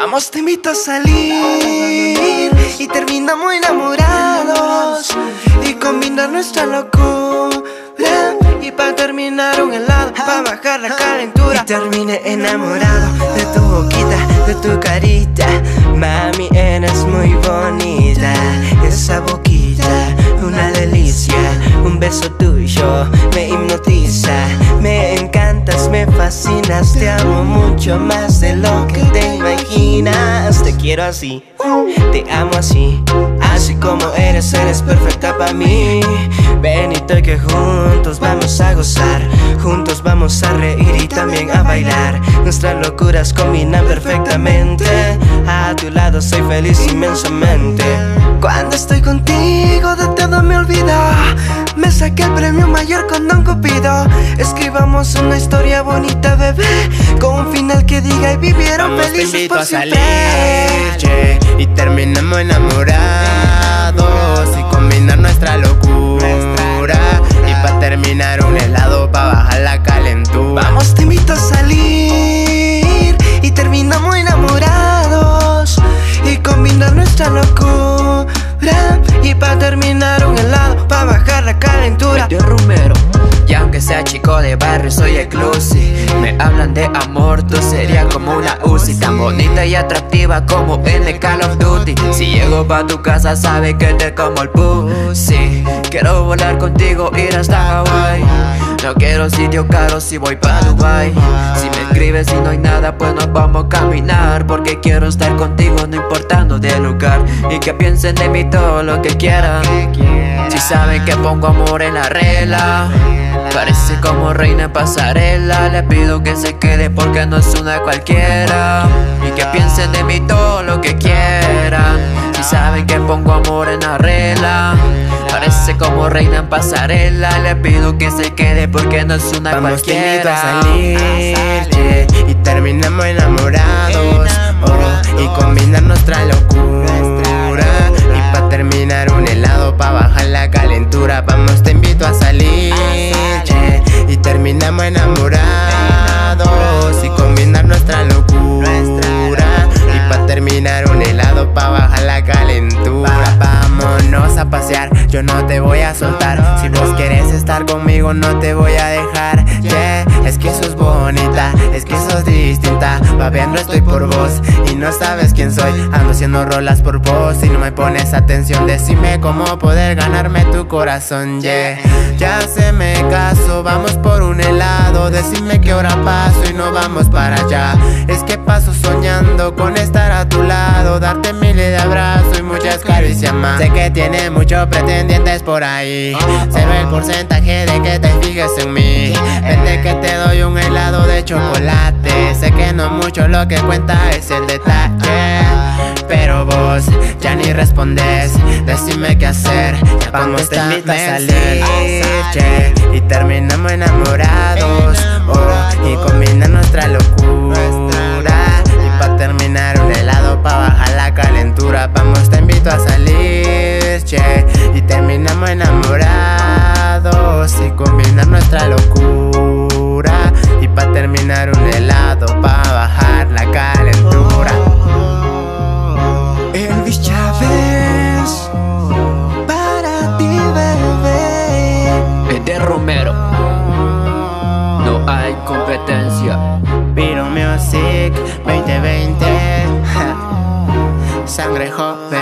Vamos, te invito a salir y terminamos enamorados y combinar nuestra locura. Y para terminar un helado, para bajar la calentura. Y termine enamorado de tu boquita, de tu carita. Mami, eres muy bonita. Esa boquita, una delicia. Un beso tuyo me hipnotiza. Me fascinas. Te amo mucho más de lo que te imaginas. Te quiero así, te amo así. Así como eres, eres perfecta para mí. Y que juntos vamos a gozar. Juntos vamos a reír y también a bailar. Nuestras locuras combinan perfectamente. A tu lado soy feliz inmensamente. Cuando estoy contigo, de todo me olvido. Me saqué el premio mayor con Don Cupido. Escribamos una historia bonita, bebé. Con un final que diga y vivieron felices por siempre. y terminamos enamorados y combinar nuestra locura. Y pa' terminar un helado pa' bajar la calentura. Vamos, te invito a salir y terminamos enamorados y combinar nuestra locura. Y pa' terminar un helado pa' bajar de barrio, soy exclusive Me hablan de amor, tú serías como una Uzi. Tan bonita y atractiva como en el Call of Duty. Si llego pa' tu casa, sabes que te como el pussy. Quiero volar contigo, ir hasta Hawaii No quiero sitio caro si voy pa' Dubai Si me escribes y no hay nada, pues nos vamos a caminar. Porque quiero estar contigo, no importando del lugar. Y que piensen de mí todo lo que quieran. Si saben que pongo amor en la regla Parece como reina pasarela. Le pido que se quede porque no es una cualquiera. Y que piensen de mí todo lo que quieran. Si saben que pongo amor en la regla. Parece como reina en pasarela. Le pido que se quede porque no es una Vamos cualquiera. a salir, Y terminamos enamorados oh, Y combinar nuestra locura. Y pa' terminar un helado pa' bajar la calentura Vamos te invito a salir pasear, yo no te voy a soltar. Si vos querés estar conmigo no te voy a dejar. Yeah, es que sos bonita, es que sos distinta. Babeando estoy por vos y no sabes quién soy. Ando haciendo rolas por vos y no me pones atención. Decime cómo poder ganarme tu corazón. Yeah, ya se me caso, vamos por un helado. Decime qué hora paso y no vamos para allá. Es que paso soñando con estar a tu lado, darte Sé que tiene muchos pretendientes por ahí. Se ve el porcentaje de que te fijes en mí. Vente que te doy un helado de chocolate. Sé que no mucho lo que cuenta es el detalle. Pero vos ya ni respondes, decime qué hacer. Ya vamos a salir, y terminamos enamorados. Hay competencia. Piro Music 2020. Sangre joven.